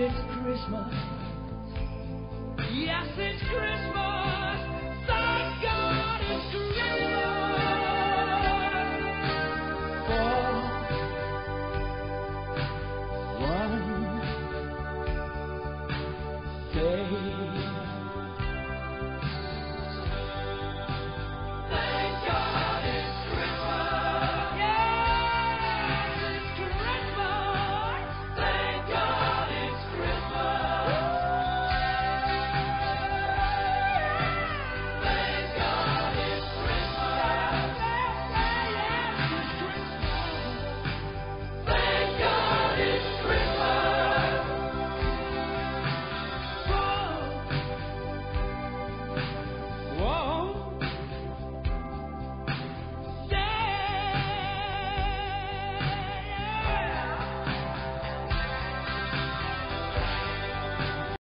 it's Christmas. Yes, it's Christmas. Thank God it's Christmas. For one day.